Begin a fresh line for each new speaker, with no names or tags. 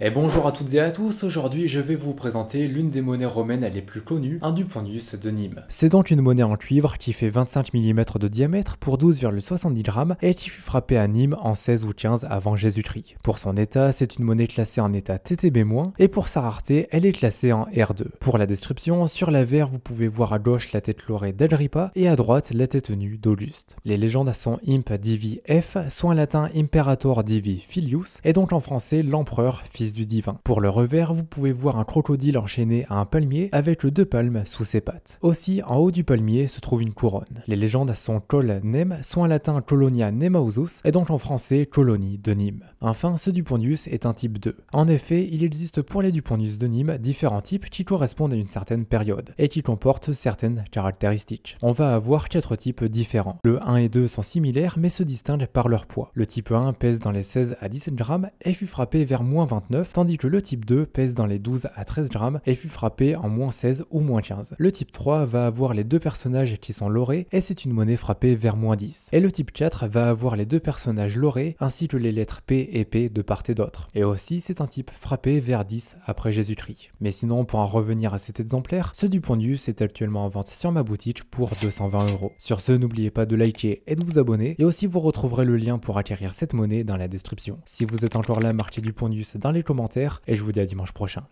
Et bonjour à toutes et à tous, aujourd'hui je vais vous présenter l'une des monnaies romaines les plus connues, un Dupondius de Nîmes. C'est donc une monnaie en cuivre qui fait 25 mm de diamètre pour 12,70 grammes et qui fut frappée à Nîmes en 16 ou 15 avant Jésus-Christ. Pour son état, c'est une monnaie classée en état TTB- et pour sa rareté, elle est classée en R2. Pour la description, sur la verre vous pouvez voir à gauche la tête lorée d'Agrippa et à droite la tête nue d'Auguste. Les légendes sont Imp Divi F, soit en latin Imperator Divi Filius, et donc en français l'empereur du divin. Pour le revers, vous pouvez voir un crocodile enchaîné à un palmier avec deux palmes sous ses pattes. Aussi, en haut du palmier se trouve une couronne. Les légendes sont Col Nem, soit en latin Colonia Nemausus, et donc en français Colonie de Nîmes. Enfin, ce Dupondius est un type 2. En effet, il existe pour les Dupondius de Nîmes différents types qui correspondent à une certaine période et qui comportent certaines caractéristiques. On va avoir quatre types différents. Le 1 et 2 sont similaires mais se distinguent par leur poids. Le type 1 pèse dans les 16 à 17 grammes et fut frappé vers moins 29 tandis que le type 2 pèse dans les 12 à 13 grammes et fut frappé en moins 16 ou moins 15. Le type 3 va avoir les deux personnages qui sont lorés et c'est une monnaie frappée vers moins 10. Et le type 4 va avoir les deux personnages lorés ainsi que les lettres P et P de part et d'autre. Et aussi c'est un type frappé vers 10 après Jésus-Christ. Mais sinon pour en revenir à cet exemplaire, ce du Dupondius est actuellement en vente sur ma boutique pour 220 euros. Sur ce, n'oubliez pas de liker et de vous abonner et aussi vous retrouverez le lien pour acquérir cette monnaie dans la description. Si vous êtes encore là, marquez Dupondius dans les commentaires et je vous dis à dimanche prochain.